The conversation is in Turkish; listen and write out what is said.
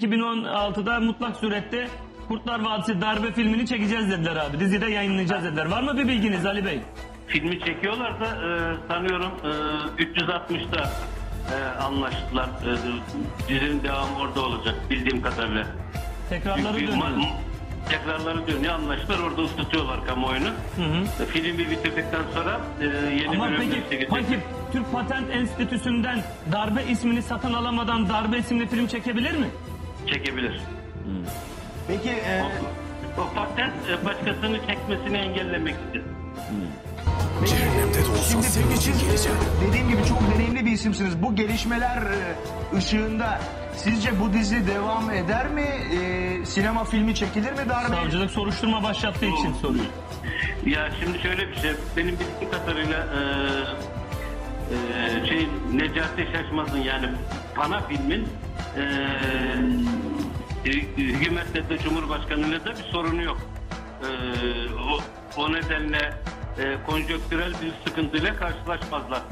2016'da mutlak surette Kurtlar Vadisi darbe filmini çekeceğiz dediler abi. Dizide yayınlayacağız dediler. Var mı bir bilginiz Ali Bey? Filmi çekiyorlar da e, sanıyorum e, 360'da e, anlaştılar. E, dizinin devamı orada olacak bildiğim kadarıyla. Tekrarları Çünkü dönüyor. ma- tekrarları dönüyor anlaştılar orada ısıtıyorlar kamuoyunu. E, Filmi bitirdikten sonra e, yeni Ama bölümler peki, peki Türk Patent Enstitüsü'nden darbe ismini satın alamadan darbe isimli film çekebilir mi? Çekebilir. Peki e, O patent e, başkasını çekmesini engellemek için. Cehennemde de olsa şimdi senin için geleceğim. dediğim gibi çok deneyimli bir isimsiniz. Bu gelişmeler e, ışığında sizce bu dizi devam eder mi? E, sinema filmi çekilir mi darbe? Savcılık soruşturma başlattığı için soruyor. Ya şimdi şöyle bir şey, benim bildiğim kadarıyla e, e, şey Necati Şaşmaz'ın yani Pana filmin e, hükümetle de Cumhurbaşkanı'yla da bir sorunu yok. E, o, nedenle e, konjonktürel bir sıkıntıyla karşılaşmazlar.